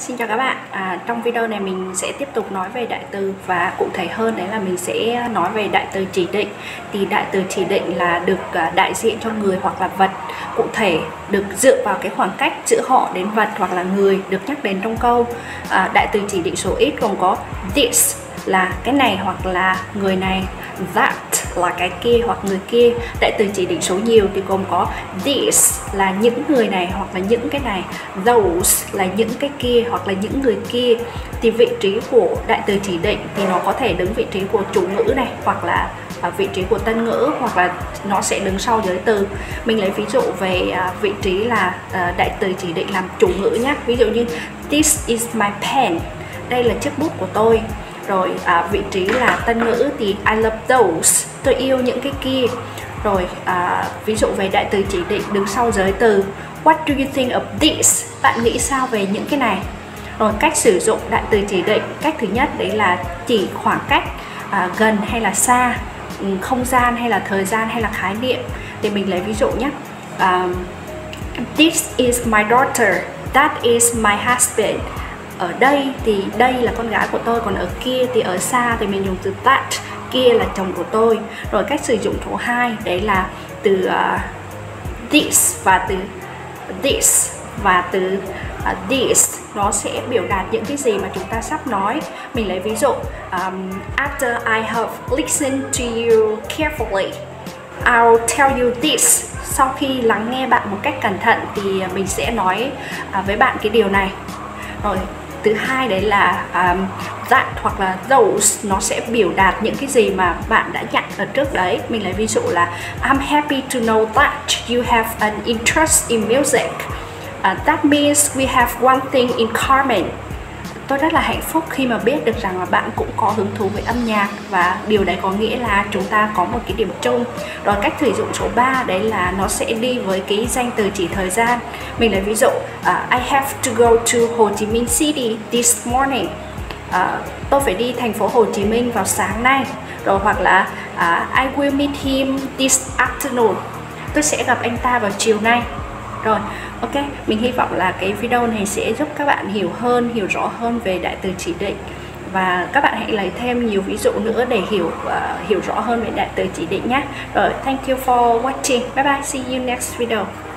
Xin chào các bạn, à, trong video này mình sẽ tiếp tục nói về đại từ và cụ thể hơn đấy là mình sẽ nói về đại từ chỉ định. Thì đại từ chỉ định là được à, đại diện cho người hoặc là vật. Cụ thể được dựa vào cái khoảng cách giữa họ đến vật hoặc là người được nhắc đến trong câu. À, đại từ chỉ định số ít gồm có this là cái này hoặc là người này, that là cái kia hoặc người kia. Đại từ chỉ định số nhiều thì gồm có this là những người này hoặc là những cái này, those là những cái kia hoặc là những người kia. Thì vị trí của đại từ chỉ định thì nó có thể đứng vị trí của chủ ngữ này hoặc là ở vị trí của tân ngữ hoặc là nó sẽ đứng sau giới từ. Mình lấy ví dụ về à, vị trí là à, đại từ chỉ định làm chủ ngữ nhé ví dụ như, this is my pen. Đây là chiếc bút của tôi rồi à, vị trí là tân ngữ thì I love those tôi yêu những cái kia. Rồi à, ví dụ về đại từ chỉ định đứng sau giới từ what do you think of this? Bạn nghĩ sao về những cái này? Rồi cách sử dụng đại từ chỉ định cách thứ nhất đấy là chỉ khoảng cách à, gần hay là xa ừ, không gian hay là thời gian hay là khái niệm. Thì mình lấy ví dụ nhé. Um, this is my daughter that is my husband ở đây thì đây là con gái của tôi còn ở kia thì ở xa thì mình dùng từ that kia là chồng của tôi. Rồi cách sử dụng số 2 đấy là từ uh, this và từ this và từ uh, this. Nó sẽ biểu đạt những cái gì mà chúng ta sắp nói. Mình lấy ví dụ um, after I have listened to you carefully I'll tell you this. Sau khi lắng nghe bạn một cách cẩn thận thì mình sẽ nói uh, với bạn cái điều này. Rồi thứ hai đấy là à, um, that hoặc là those nó sẽ biểu đạt những cái gì mà bạn đã nhận ở trước đấy. Mình lấy ví dụ là I'm happy to know that you have an interest in music. Uh, that means we have one thing in common tôi rất là hạnh phúc khi mà biết được rằng là bạn cũng có hứng thú với âm nhạc và điều đấy có nghĩa là chúng ta có một cái điểm chung. Rồi cách sử dụng số 3 đấy là nó sẽ đi với cái danh từ chỉ thời gian. Mình lấy ví dụ uh, I have to go to Hồ Chí Minh City this morning. Uh, tôi phải đi thành phố Hồ Chí Minh vào sáng nay. Rồi hoặc là uh, I will meet him this afternoon. Tôi sẽ gặp anh ta vào chiều nay rồi ok mình hy vọng là cái video này sẽ giúp các bạn hiểu hơn hiểu rõ hơn về đại từ chỉ định. Và các bạn hãy lấy thêm nhiều ví dụ nữa để hiểu uh, hiểu rõ hơn về đại từ chỉ định nhé. Rồi thank you for watching. Bye bye see you next video.